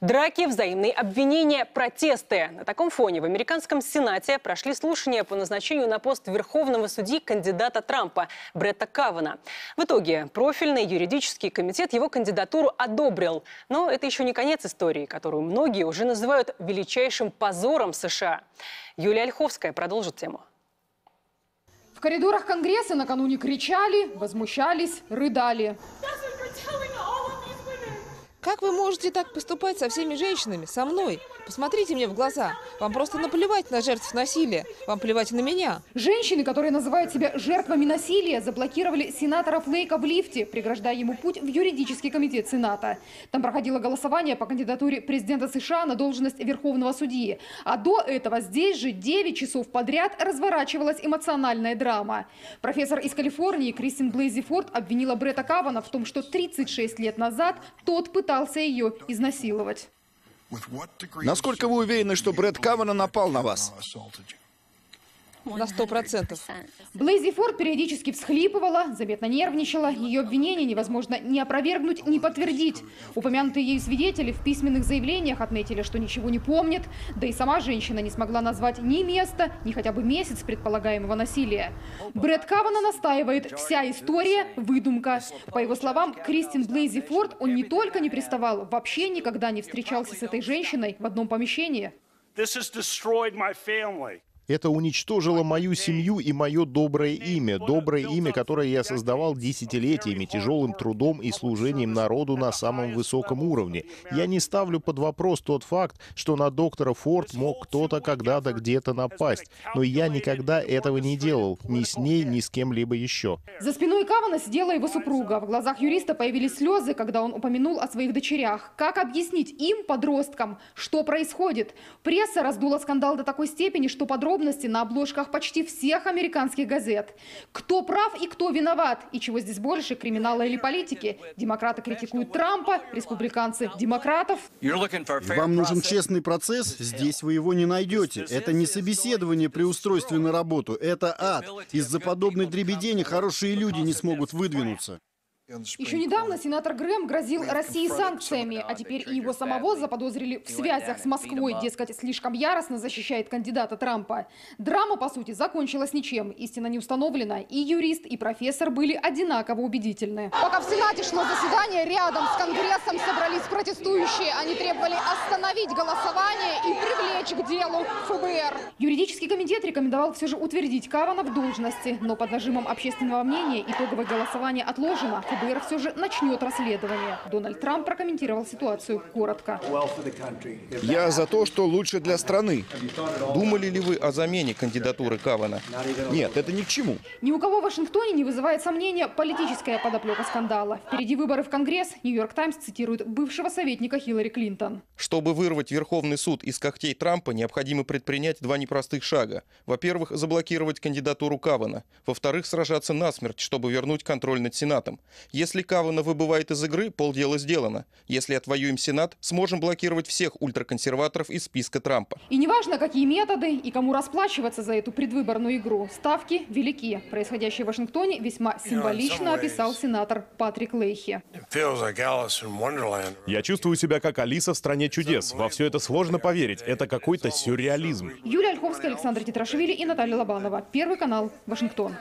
Драки, взаимные обвинения, протесты. На таком фоне в американском Сенате прошли слушания по назначению на пост верховного судьи кандидата Трампа Бретта Кавана. В итоге профильный юридический комитет его кандидатуру одобрил. Но это еще не конец истории, которую многие уже называют величайшим позором США. Юлия Ольховская продолжит тему. В коридорах Конгресса накануне кричали, возмущались, рыдали. Как вы можете так поступать со всеми женщинами, со мной? Посмотрите мне в глаза. Вам просто наплевать на жертв насилия. Вам плевать на меня. Женщины, которые называют себя жертвами насилия, заблокировали сенатора Флейка в лифте, преграждая ему путь в юридический комитет Сената. Там проходило голосование по кандидатуре президента США на должность верховного судьи. А до этого здесь же 9 часов подряд разворачивалась эмоциональная драма. Профессор из Калифорнии Кристин Блейзи Форд обвинила Бретта Кавана в том, что 36 лет назад тот пытался ее изнасиловать. Насколько вы уверены, что Брэд Кавана напал на вас? На сто процентов. Блейзи Форд периодически всхлипывала, заметно нервничала. Ее обвинения невозможно ни опровергнуть, ни подтвердить. Упомянутые ею свидетели в письменных заявлениях отметили, что ничего не помнят. Да и сама женщина не смогла назвать ни место, ни хотя бы месяц предполагаемого насилия. Брэд Кавана настаивает, вся история – выдумка. По его словам, Кристин Блейзи Форд, он не только не приставал, вообще никогда не встречался с этой женщиной в одном помещении. This has destroyed my family. Это уничтожило мою семью и мое доброе имя. Доброе имя, которое я создавал десятилетиями, тяжелым трудом и служением народу на самом высоком уровне. Я не ставлю под вопрос тот факт, что на доктора Форд мог кто-то когда-то где-то напасть. Но я никогда этого не делал. Ни с ней, ни с кем-либо еще. За спиной Кавана сидела его супруга. В глазах юриста появились слезы, когда он упомянул о своих дочерях. Как объяснить им, подросткам, что происходит? Пресса раздула скандал до такой степени, что подробности на обложках почти всех американских газет. Кто прав и кто виноват? И чего здесь больше, криминала или политики? Демократы критикуют Трампа, республиканцы – демократов. Вам нужен честный процесс? Здесь вы его не найдете. Это не собеседование при устройстве на работу. Это ад. Из-за подобной дребедени хорошие люди не смогут выдвинуться. Еще недавно сенатор Грэм грозил России санкциями, а теперь и его самого заподозрили в связях с Москвой, дескать, слишком яростно защищает кандидата Трампа. Драма, по сути, закончилась ничем. Истина не установлена. И юрист, и профессор были одинаково убедительны. Пока в Сенате шло заседание, рядом с Конгрессом собрались протестующие. Они требовали остановить голосование и привлечь к делу ФБР. Юридический комитет рекомендовал все же утвердить Кавана в должности, но под нажимом общественного мнения итоговое голосование отложено. ФБР все же начнет расследование. Дональд Трамп прокомментировал ситуацию коротко. Я за то, что лучше для страны. Думали ли вы о замене кандидатуры Кавана? Нет, это ни к чему. Ни у кого в Вашингтоне не вызывает сомнения политическая подоплека скандала. Впереди выборы в Конгресс. Нью-Йорк Таймс цитирует бывшего советника Хиллари Клинтон. Чтобы вырвать Верховный суд из когтей Трампа, необходимо предпринять два непростых шага. Во-первых, заблокировать кандидатуру Кавана. Во-вторых, сражаться насмерть, чтобы вернуть контроль над Сенатом. Если Кавана выбывает из игры, полдела сделано. Если отвоюем Сенат, сможем блокировать всех ультраконсерваторов из списка Трампа. И неважно, какие методы и кому расплачиваться за эту предвыборную игру, ставки велики. Происходящее в Вашингтоне весьма символично описал сенатор Патрик Лейхи. Я чувствую себя как Алиса в «Стране чудес». Во все это сложно поверить. Это какой-то сюрреализм. Юлия Ольховская, Александр Титрашвили и Наталья Лобанова. Первый канал, Вашингтон.